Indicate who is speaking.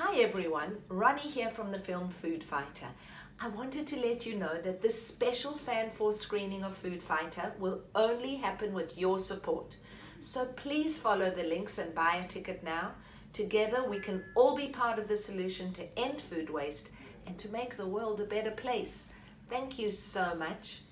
Speaker 1: Hi everyone, Ronni here from the film Food Fighter. I wanted to let you know that this special FanForce screening of Food Fighter will only happen with your support. So please follow the links and buy a ticket now. Together we can all be part of the solution to end food waste and to make the world a better place. Thank you so much.